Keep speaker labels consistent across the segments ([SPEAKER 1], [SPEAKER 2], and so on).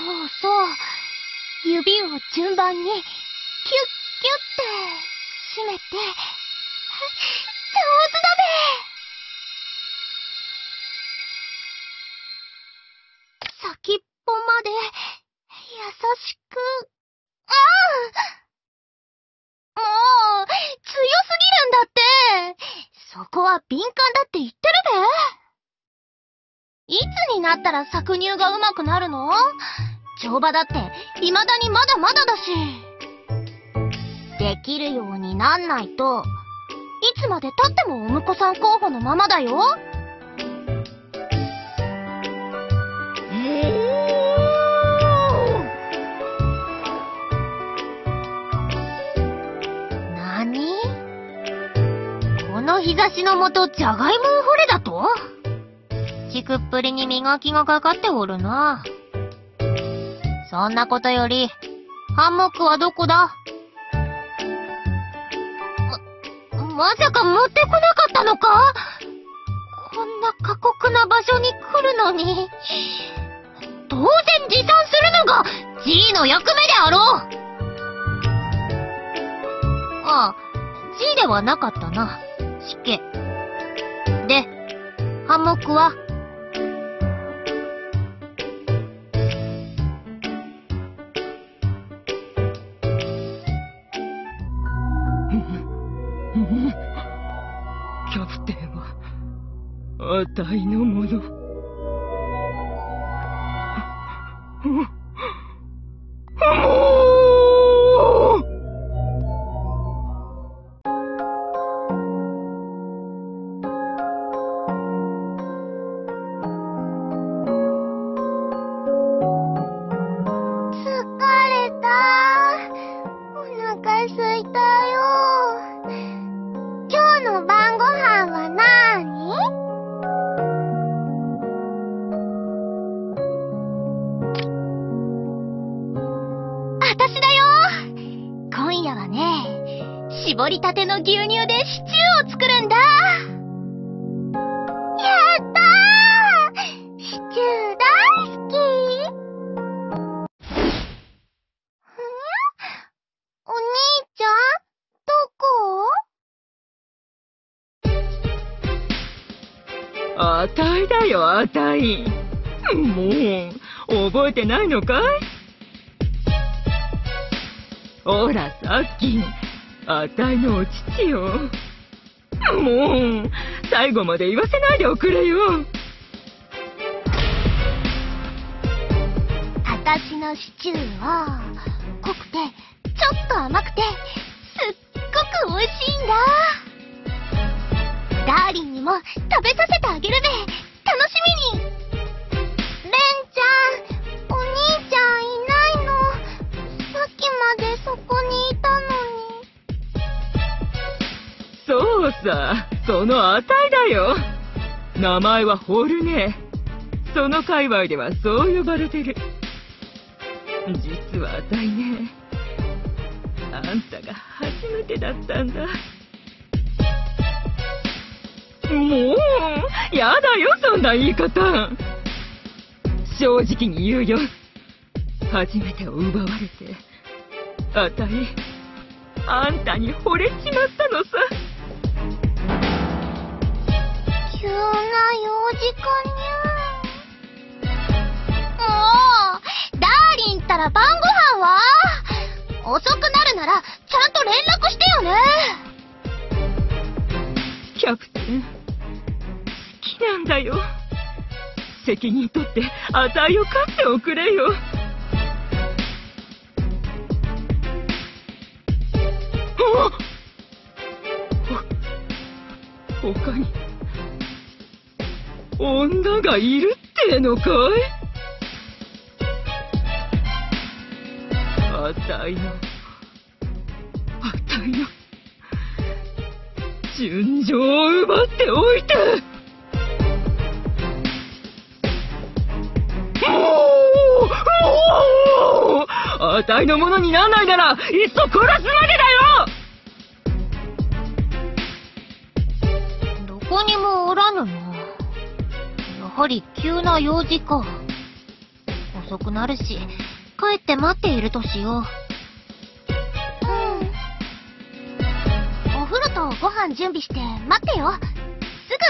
[SPEAKER 1] そうそう。指を順番に、キュッキュッて、締めて、上手だべ先っぽまで、優しく、ああ。もう、強すぎるんだって。そこは敏感だって言ってるべ。いつになったら搾乳が上手くなるの？乗馬だって、未だにまだまだだし。できるようになんないと、いつまで経ってもお婿さん候補のままだよ。なにこの日差しのもと、じゃがいもを掘れだと？ちくっぷりに磨きがかかっておるな。そんなことより、ハンモックはどこだ？ま、まさか持ってこなかったのか？こんな過酷な場所に来るのに。当然持参するのが G の役目であろうああ、G ではなかったな。死刑。で、ハンモックは
[SPEAKER 2] あたいのもの。
[SPEAKER 1] ね、絞りたての牛乳でシチューを作るんだ。やったー！シチュー大好き！お兄ちゃん？どこ？
[SPEAKER 2] あたいだよ、あたい。もう、覚えてないのかい？ほら、さっき、あたいのお乳よ。もう、最後まで言わせないでおくれよ。
[SPEAKER 1] あたしのシチューは、濃くて、ちょっと甘くて、すっごく美味しいんだ。ダーリンにも食べさせてあげるべ。楽しみに。そ
[SPEAKER 2] うさ、そのあたいだよ。名前はホルネ。その界隈ではそう呼ばれてる。実はあたいね、あんたが初めてだったんだ。もう、やだよ、そんな言い方。正直に言うよ。初めてを奪われて、あたい、あんたに惚れちまったのさ。
[SPEAKER 1] 急な用事かにゃもう、ダーリンったら晩ご飯は？遅くなるなら、ちゃんと連絡してよね。
[SPEAKER 2] キャプテン、好きなんだよ。責任取って、あたいを飼っておくれよ。ほ、他に、女がいるってのかい？あたいの、あたいの、純情を奪っておいて。あたいのものにならないなら、いっそ殺すまでだよ！
[SPEAKER 1] はり急な用事か。遅くなるし、帰って待っているとしよう。うん。お風呂とご飯準備して待ってよ。す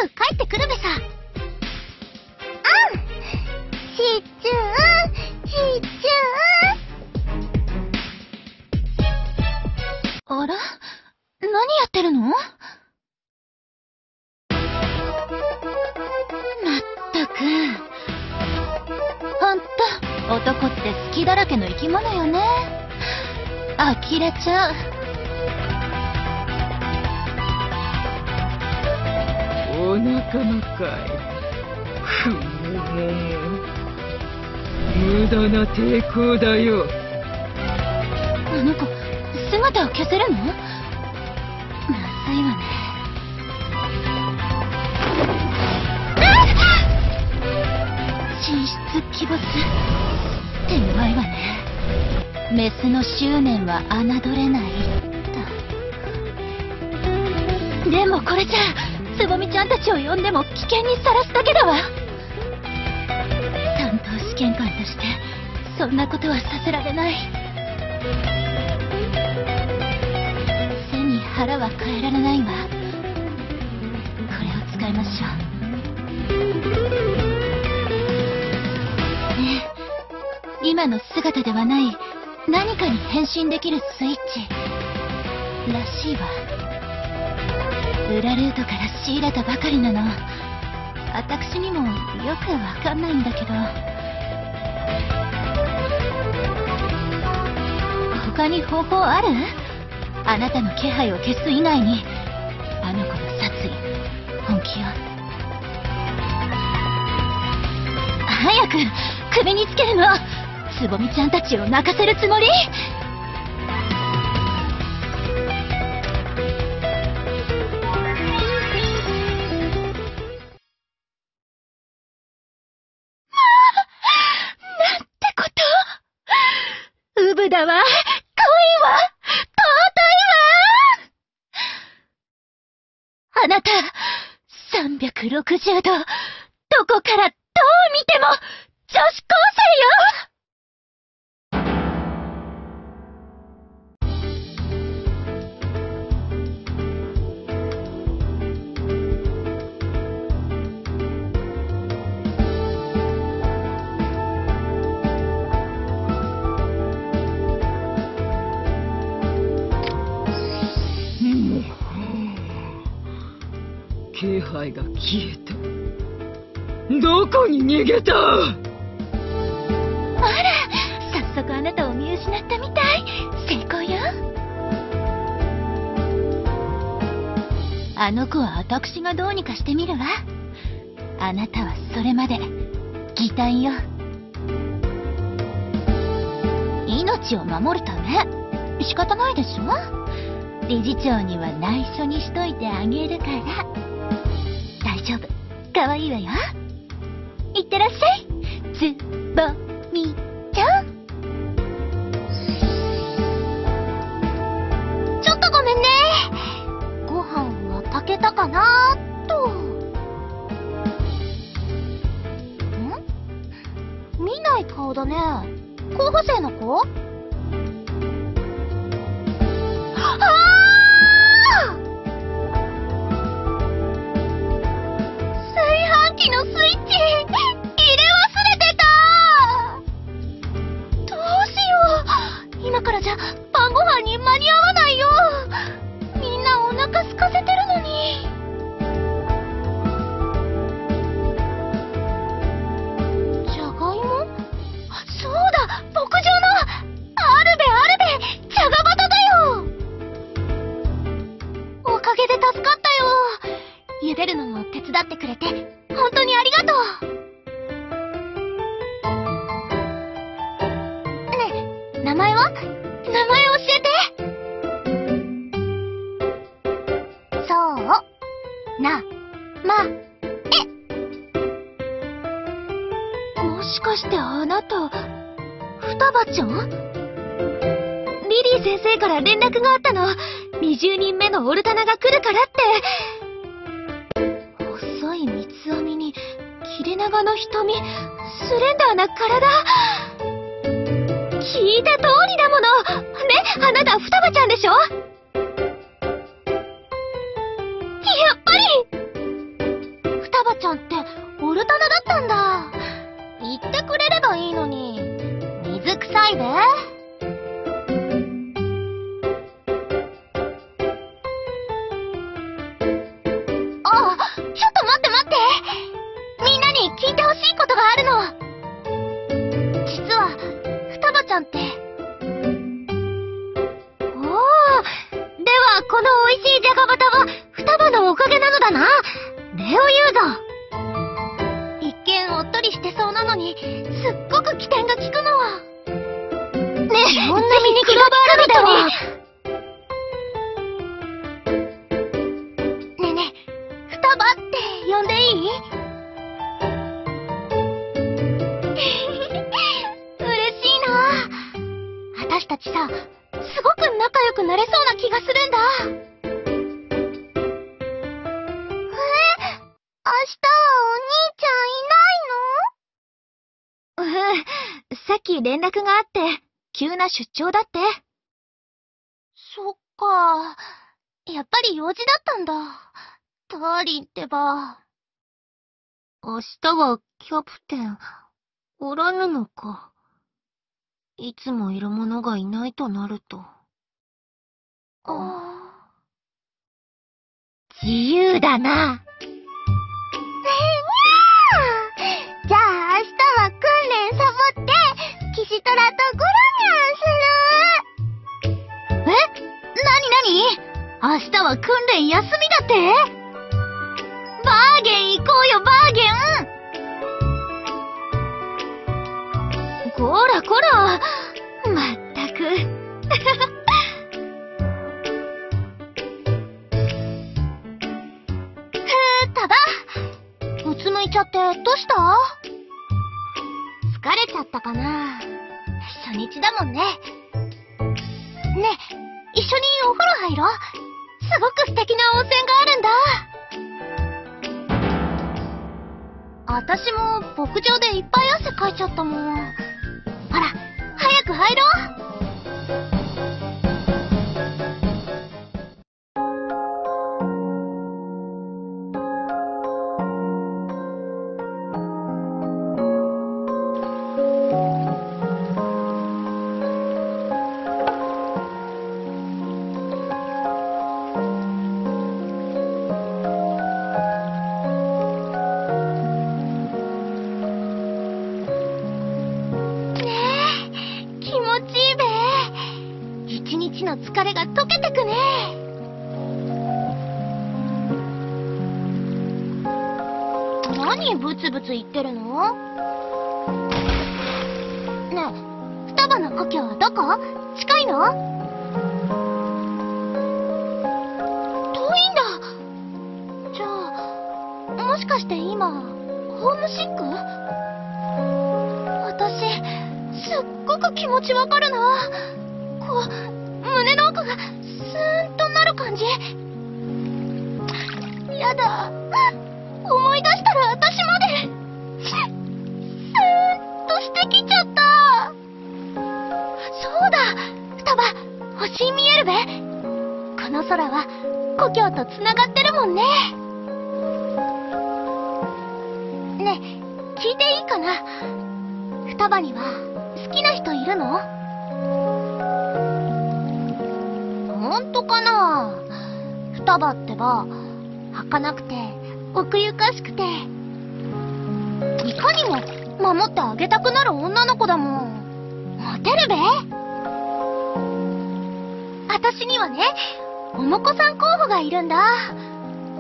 [SPEAKER 1] ぐ帰ってくるべさ。うんシチュー
[SPEAKER 3] れちゃう。
[SPEAKER 2] お仲間かい。ふむ。無駄な抵抗だよ。
[SPEAKER 3] あの子、姿を消せるの？まずいわね。神出鬼没。手強いわね。メスの執念は侮れない。でもこれじゃ、つぼみちゃんたちを呼んでも危険にさらすだけだわ。担当試験官として、そんなことはさせられない。背に腹は変えられないわこれを使いましょうねえ今の姿ではない何かに変身できるスイッチらしいわ。裏ルートから仕入れたばかりなの。私にもよくわかんないんだけど。他に方法ある？あなたの気配を消す以外に。あの子の殺意本気よ。早く首につけるの。つぼみちゃんたちを泣かせるつもり？なんてこと？うぶだわ。恋は尊いわ。あなた、360度、
[SPEAKER 2] 気配が消えた。どこに逃げた？
[SPEAKER 3] あら、早速あなたを見失ったみたい。成功よ。あの子は私がどうにかしてみるわ。あなたはそれまで、擬態よ。命を守るため仕方ないでしょ？理事長には内緒にしといてあげるから。可愛いわよ。いってらっしゃい。つ
[SPEAKER 1] からじゃ晩ご飯に間に合わないよ。みんなお腹空かせてるのに。じゃがいも？そうだ。牧場のあるべあるべじゃがバタだよ。おかげで助かったよ。茹でるのも手伝ってくれて本当にありがとう。名前教えてそうなまえもしかしてあなた双葉ちゃんリリー先生から連絡があったの20人目のオルタナが来るからって細い三つ編みに切れ長の瞳スレンダーな体聞いた通りだもの。あなた双葉ちゃんでしょ？急な出張だって。そっか。やっぱり用事だったんだ。ターリンってば。明日はキャプテン、おらぬのか。いつもいる者がいないとなると。ああ。自由だな。じゃあ明日は訓練サボって、キシトラとゴロえなになに明日は訓練休みだって？バーゲン行こうよ、バーゲン。こらこらまったく。ふー、ただ。うつむいちゃってどうした？疲れちゃったかな？初日だもんね。ね、一緒にお風呂入ろう。すごく素敵な温泉があるんだ。私も牧場でいっぱい汗かいちゃったもん。ほら、早く入ろう。ちわかるな。こう、胸の奥がスーンとなる感じ。やだ。思い出したら私まで、スーンとしてきちゃった。そうだ、双葉、星見えるべ。この空は故郷と繋がってるもんね。ねえ、聞いていいかな？双葉には好きな人いるの？ほんとかな？双葉ってば、儚くて、奥ゆかしくて、いかにも守ってあげたくなる女の子だもん。モテるべ？私にはね、おもこさん候補がいるんだ。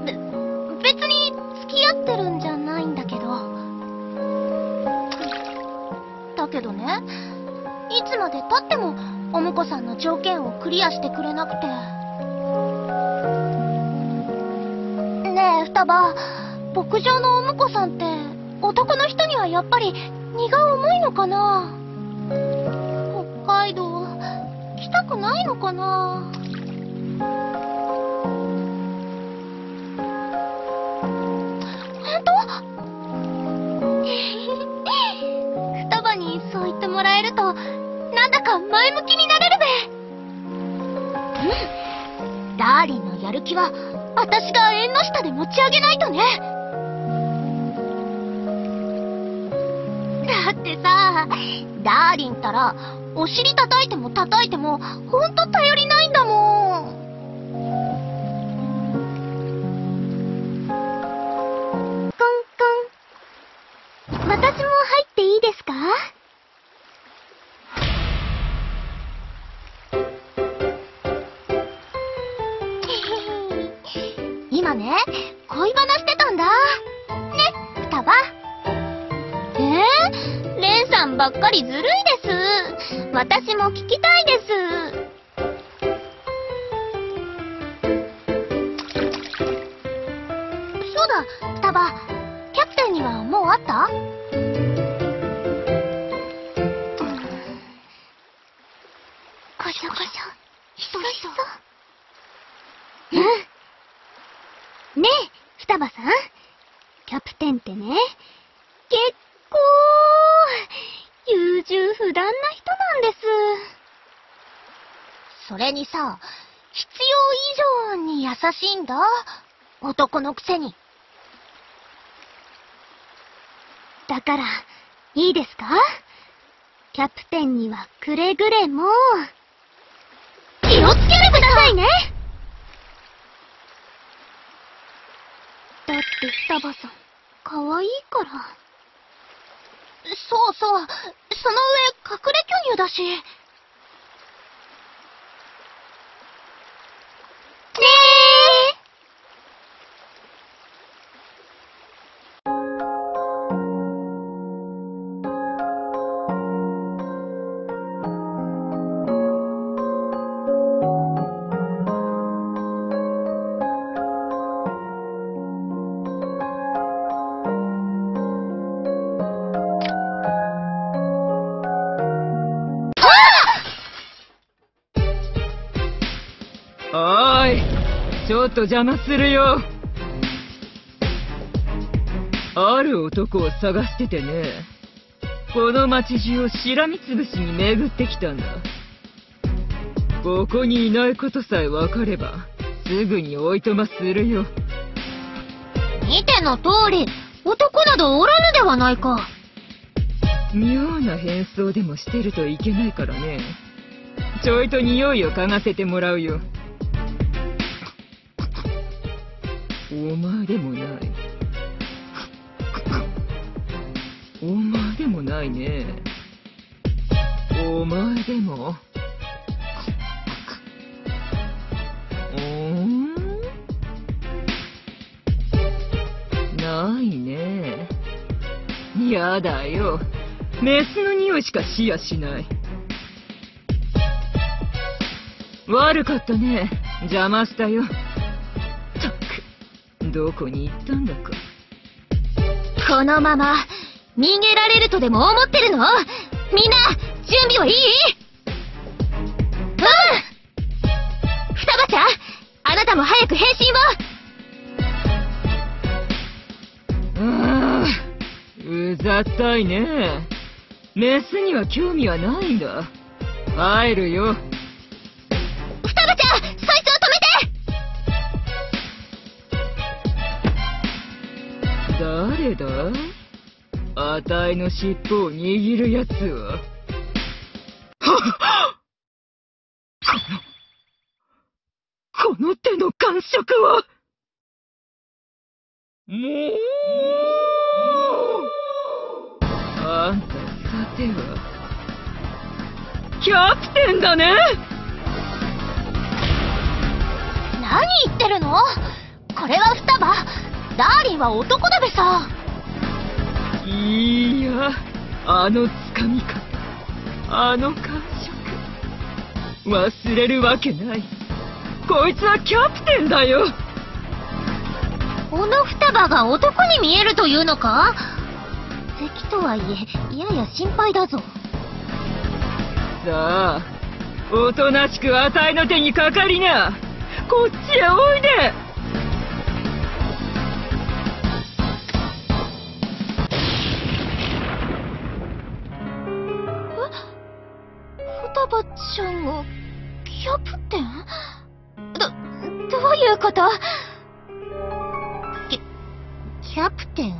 [SPEAKER 1] べ、別に付き合ってるんじゃけどね、いつまで経っても、お婿さんの条件をクリアしてくれなくて。ねえ、双葉、牧場のお婿さんって、男の人にはやっぱり荷が重いのかな？北海道、来たくないのかな？もらえると、なんだか前向きになれるべ。うん。ダーリンのやる気は、私が縁の下で持ち上げないとね。だってさ、ダーリンったら、お尻叩いても叩いても、ほんと頼りないんだもん。コンコン。私も入っていいですか？ばっかりずるいです。私も聞きたいです。さ、必要以上に優しいんだ。男のくせに。だから、いいですか？キャプテンにはくれぐれも、気をつけてくださいねだって双葉さん、可愛いから。そうそう、その上、隠れ巨乳だし。
[SPEAKER 2] と邪魔するよ。ある男を探しててね。この町中をしらみつぶしに巡ってきたんだ。ここにいないことさえ分かればすぐにおいとまするよ。
[SPEAKER 3] 見ての通り、男などおらぬではないか。
[SPEAKER 2] 妙な変装でもしてるといけないからね。ちょいと匂いを嗅がせてもらうよでもない。お前でもないね。お前でも。おーん？ないね。やだよ。メスの匂いしかしやしない。悪かったね。邪魔したよ。どこに行ったんだか。
[SPEAKER 3] このまま、逃げられるとでも思ってるの？みんな、準備はいい？うん！双葉ちゃん、あなたも早く変身を。
[SPEAKER 2] うーん。うざったいね。メスには興味はないんだ。入るよ誰だ？あたいの尻尾を握るやつは？はこのこの手の感触は？もう！あんたさては？キャプテンだね！
[SPEAKER 1] 何言ってるの？これは双葉。ダーリンは男だべさ。
[SPEAKER 2] いやあのつかみ方。あの感触。忘れるわけない。こいつはキャプテンだよ。
[SPEAKER 3] この双葉が男に見えるというのか？敵とはいえ、やや心配だぞ。
[SPEAKER 2] さあおとなしくあたいの手にかかりな。こっちへおいで
[SPEAKER 3] ちゃんが、キャプテン？ど、どういうこと？
[SPEAKER 1] キ、キャプテン？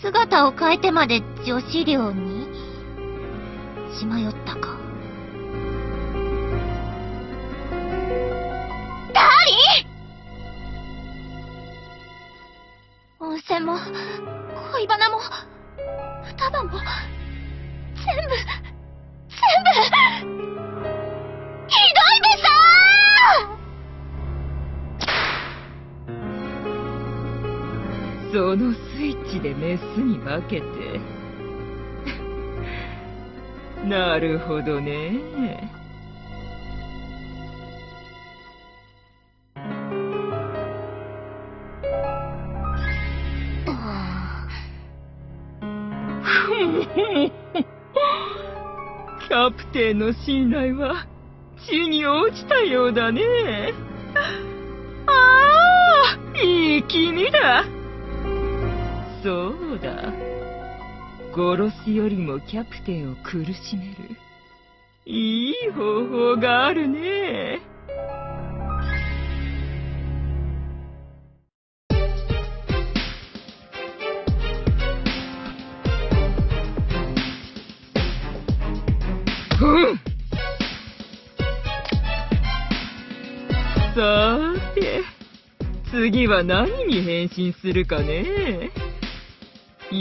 [SPEAKER 1] 姿を変えてまで女子寮に？血迷ったか。
[SPEAKER 3] ダーリン温泉も、恋バナも、双葉も、全部、
[SPEAKER 2] そのスイッチでメスに負けて。なるほどね。キャプテンの信頼は地に落ちたようだね。ああ、いい気味だ。そうだ。殺すよりもキャプテンを苦しめる。いい方法があるね。うんさーて、次は何に変身するかね。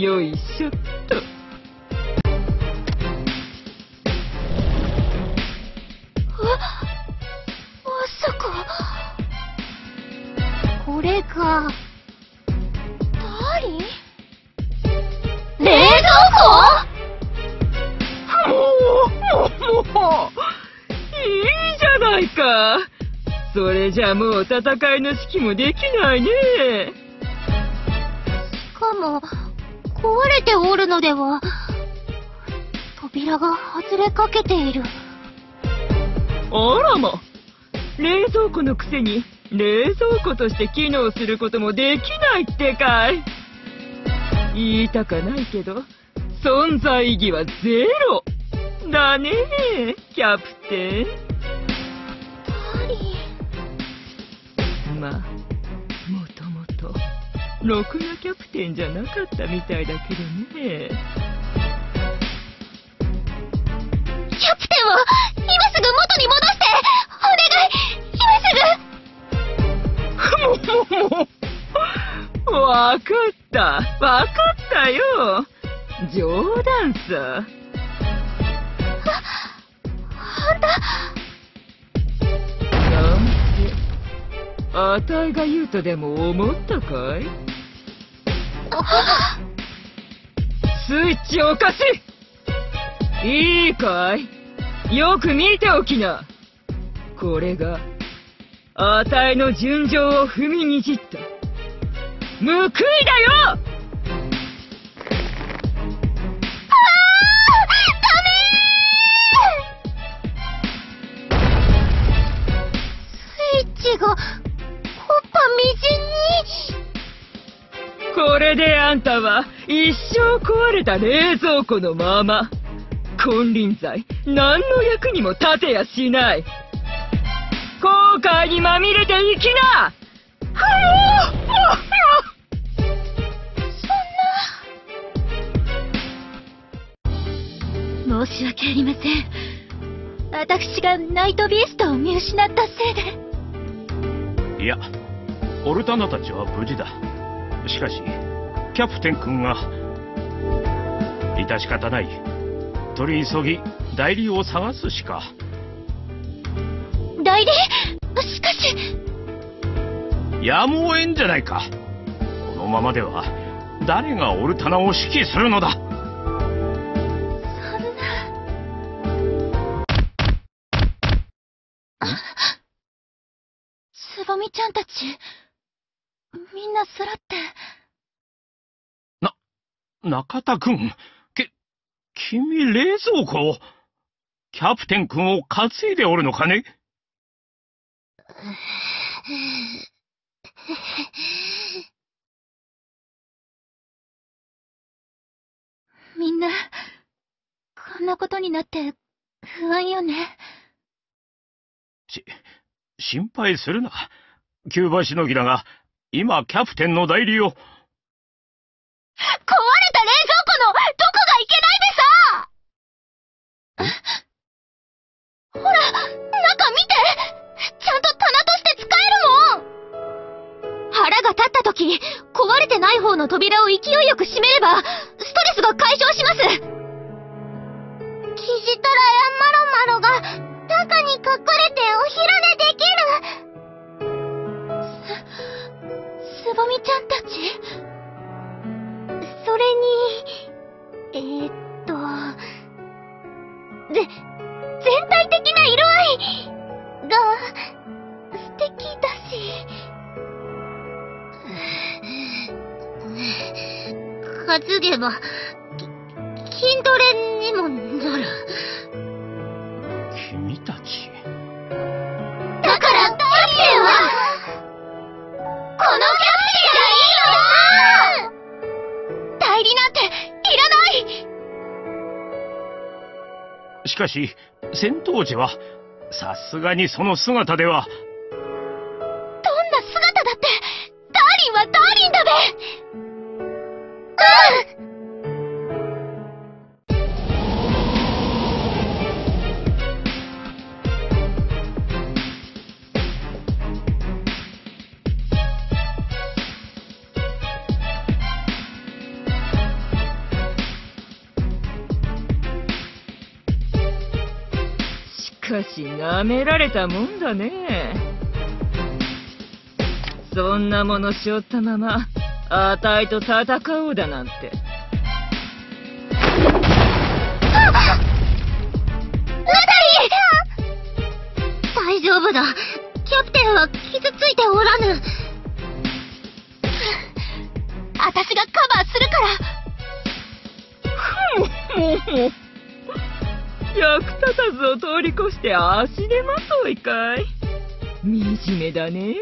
[SPEAKER 2] よいしょっと。
[SPEAKER 3] まさか、
[SPEAKER 1] これが、
[SPEAKER 3] ダーリン？冷蔵
[SPEAKER 2] もう、もう、もう、いいじゃないか。それじゃもう戦いの指揮もできないね。
[SPEAKER 1] しかも、壊れておるのでは、扉が外れかけている。
[SPEAKER 2] あらま。冷蔵庫のくせに、冷蔵庫として機能することもできないってかい。言いたかないけど、存在意義はゼロ。だねキャプテン。まあ、ろくなキャプテンじゃなかったみたいだけどね。
[SPEAKER 3] キャプテンを今すぐ元に戻してお願い今すぐ
[SPEAKER 2] もう、もう、わかった、わかったよ。冗談さ。
[SPEAKER 3] あんた
[SPEAKER 2] なんて、あたいが言うとでも思ったかい？スイッチおかしいいいかい？よく見ておきな。これが、あたいの純情を踏みにじった。報いだよ
[SPEAKER 1] スイッチが、
[SPEAKER 2] れであんたは一生壊れた冷蔵庫のまま。金輪際、何の役にも立てやしない。後悔にまみれていきな
[SPEAKER 3] 申し訳ありません。私がナイトビーストを見失ったせいで。
[SPEAKER 4] いや、オルタナたちは無事だ。しかし、キャプテン君が、致し方ない。取り急ぎ、代理を探すしか。
[SPEAKER 3] 代理？しかし、
[SPEAKER 4] やむを得んじゃないか。このままでは、誰がオルタナを指揮するのだ
[SPEAKER 3] そんな。つぼみちゃんたち、みんな揃って、
[SPEAKER 4] 中田君、け、君冷蔵庫を、キャプテン君を担いでおるのかね？
[SPEAKER 3] みんな、こんなことになって、不安よね。
[SPEAKER 4] し、心配するな。キューバしのぎだが、今、キャプテンの代理を、
[SPEAKER 3] 壊れが立った時、壊れてない方の扉を勢いよく閉めれば、ストレスが解消します。
[SPEAKER 1] キジトラやマロマロが中に隠れてお昼寝でき
[SPEAKER 3] すぼみちゃんたち。
[SPEAKER 1] る。それに、えー、っと、ぜ、全体的な色合いが素敵だ担げば、き筋トレにもなる。
[SPEAKER 4] 君たち。
[SPEAKER 1] だから、キャプテンは、このキャプテンがいいのだ
[SPEAKER 3] 代理なんていらない
[SPEAKER 4] しかし、戦闘時は、さすがにその姿では、
[SPEAKER 2] 舐められたもんだね。そんなもの背負ったまま、あたいと戦おうだなんて。
[SPEAKER 1] 大丈夫だ。キャプテンは傷ついておらぬ。
[SPEAKER 3] 私がカバーするから
[SPEAKER 2] もう、もう。役立たずを通り越して足手まといかい。惨めだね、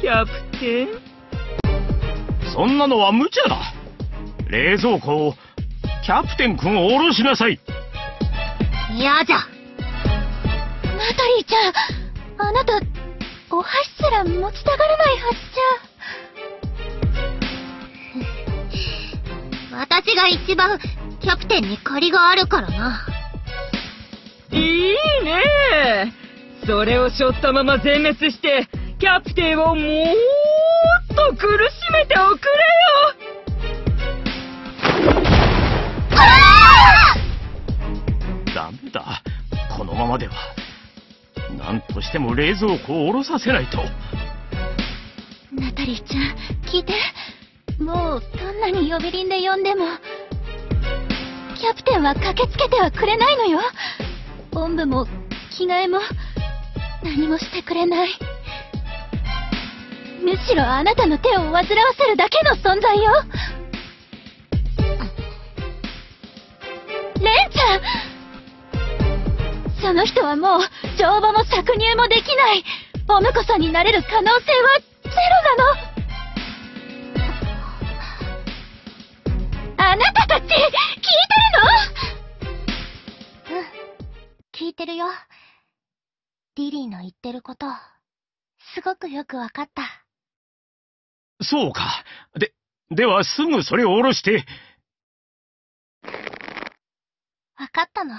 [SPEAKER 2] キャプテン。
[SPEAKER 4] そんなのは無茶だ。冷蔵庫を、キャプテン君を下ろしなさい。
[SPEAKER 1] 嫌じゃ。
[SPEAKER 3] ナタリーちゃん、あなた、お箸すら持ちたがらないはず
[SPEAKER 1] 私が一番、キャプテンに借りがあるからな。
[SPEAKER 2] いいねそれを背負ったまま全滅して、キャプテンをもーっと苦しめておく
[SPEAKER 4] ダメだ。このままでは。何としても冷蔵庫を下ろさせないと。
[SPEAKER 3] ナタリーちゃん、聞いて。もう、どんなに呼び鈴で呼んでも、キャプテンは駆けつけてはくれないのよ。おんぶも、着替えも、何もしてくれない。むしろあなたの手を煩わせるだけの存在よ。レンちゃんその人はもう、乗馬も搾乳もできない。お婿さんになれる可能性はゼロなの。あなたたち、聞いてるの？
[SPEAKER 1] 聞いてるよ。リリーの言ってること、すごくよくわかった。
[SPEAKER 4] そうか。で、ではすぐそれを下ろして、
[SPEAKER 1] わかったの。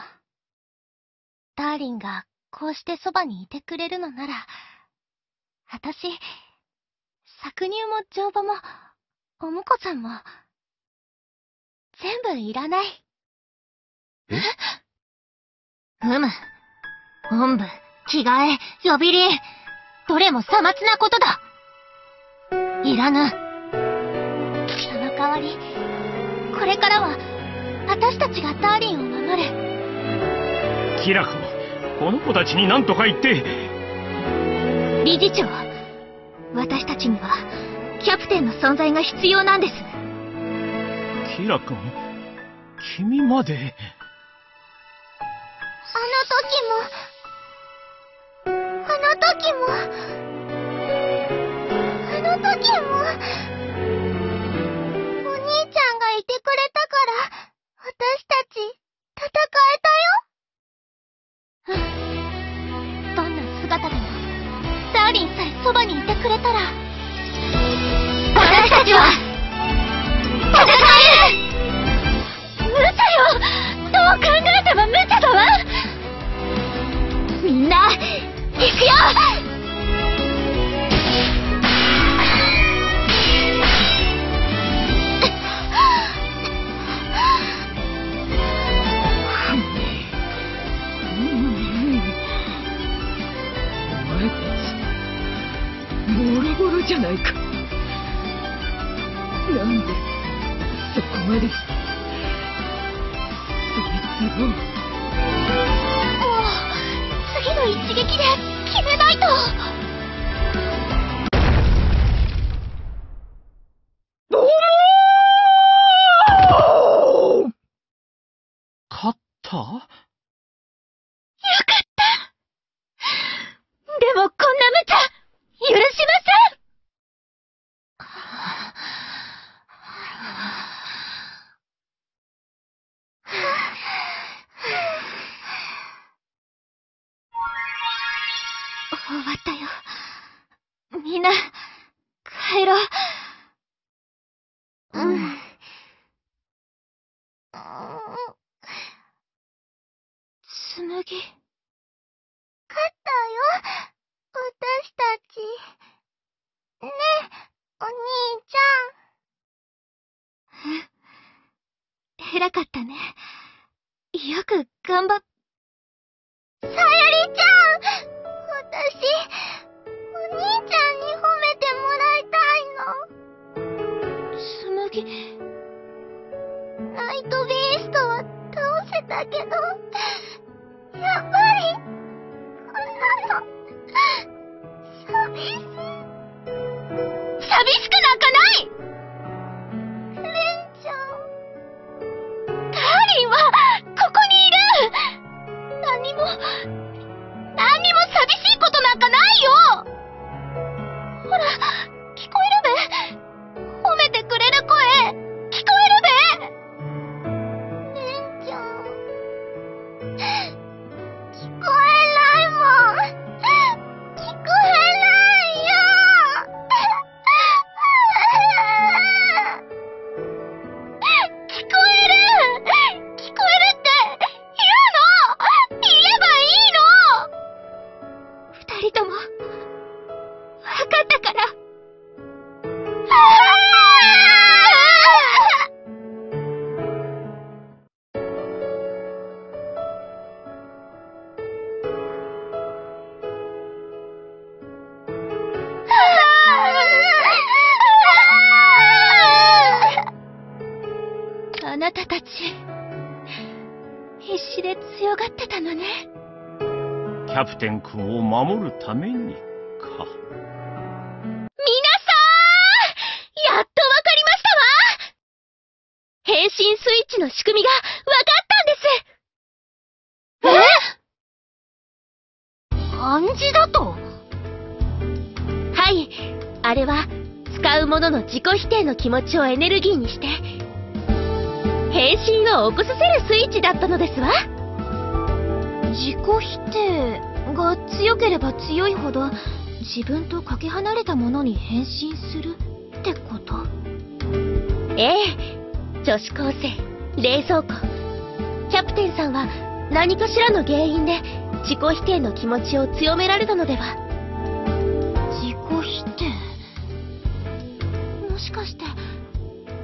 [SPEAKER 1] ダーリンがこうしてそばにいてくれるのなら、あたし、搾乳も乗馬も、お婿さんも、全部いらない。
[SPEAKER 4] え？
[SPEAKER 1] うむ。おんぶ、着替え、呼び鈴、どれもさまつなことだ。いらぬ。その代わり、これからは、私たちがダーリンを守る。
[SPEAKER 4] キラコ、この子たちに何とか言って、
[SPEAKER 1] 理事長、私たちには、キャプテンの存在が必要なんです。
[SPEAKER 4] キラ君、君まで。
[SPEAKER 1] あの時も、あの時も、ゃん。偉かったね。よく頑張っ、さやりちゃん私、お兄ちゃんに褒めてもらいたいの。つむぎ。ナイトビーストは倒せたけど、やっぱり、こんなの、寂しい。寂しくなんかない何、にも寂しいことなんかないよ。ほら、
[SPEAKER 4] キャプテン君を守るためにか。
[SPEAKER 1] 皆さんやっとわかりましたわ変身スイッチの仕組みがわかったんです
[SPEAKER 3] 漢字だと？
[SPEAKER 1] えはい。あれは、使うものの自己否定の気持ちをエネルギーにして、変身を起こさせるスイッチだったのですわ。
[SPEAKER 3] 自己否定？が強ければ強いほど自分とかけ離れたものに変身するってこと？
[SPEAKER 1] ええ。女子高生、冷蔵庫。キャプテンさんは何かしらの原因で自己否定の気持ちを強められたのでは？
[SPEAKER 3] 自己否定？もしかして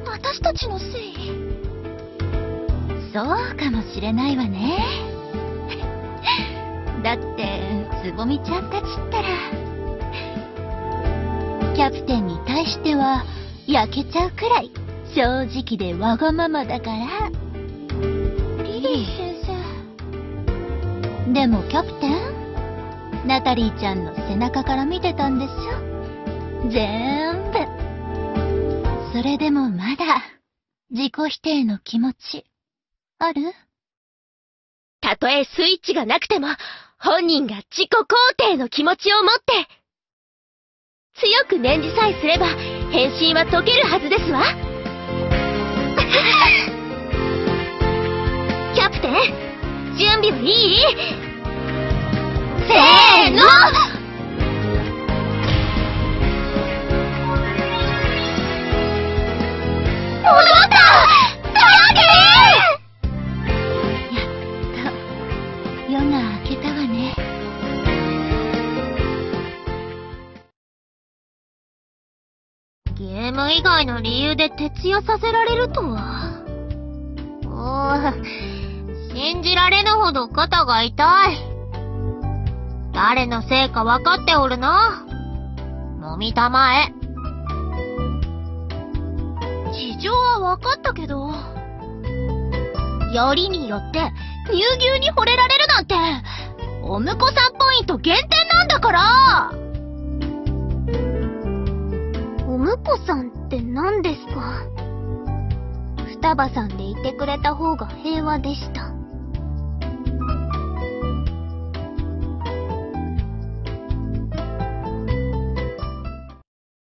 [SPEAKER 3] 私たちのせい？
[SPEAKER 1] そうかもしれないわね。だって、つぼみちゃんたちったら、キャプテンに対しては、焼けちゃうくらい、正直でわがままだから。
[SPEAKER 3] リリー先生
[SPEAKER 1] でもキャプテンナタリーちゃんの背中から見てたんでしょ全部。それでもまだ、自己否定の気持ち、ある？たとえスイッチがなくても、本人が自己肯定の気持ちを持って、強く念じさえすれば、変身は解けるはずですわ。キャプテン、準備はいい？せーの外の理由で徹夜させられるとは。おー、信じられぬほど肩が痛い。誰のせいかわかっておるな。飲みたまえ。
[SPEAKER 3] 事情はわかったけど。よりによって、乳牛に惚れられるなんて、お婿さんポイント減点なんだから
[SPEAKER 1] ムコさんって何ですか？
[SPEAKER 3] 双葉さんでいてくれた方が平和でした。